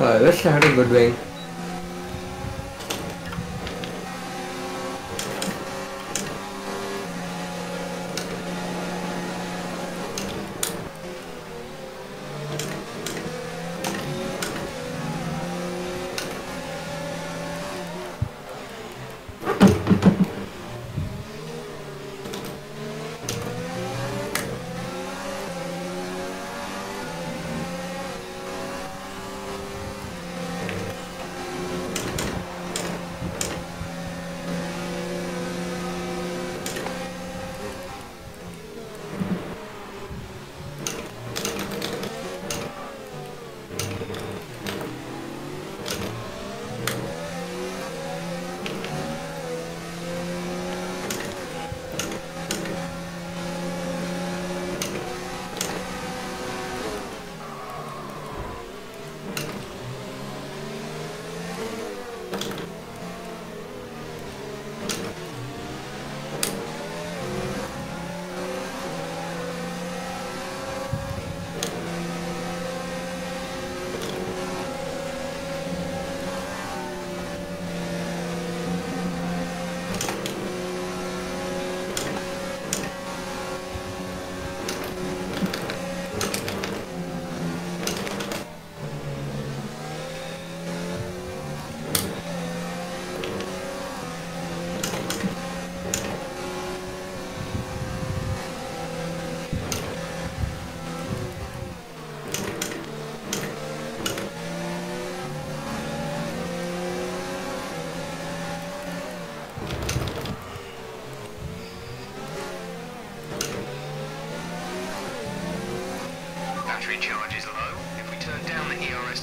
Uh, let's start a good way. Battery charge is low. If we turn down the ERS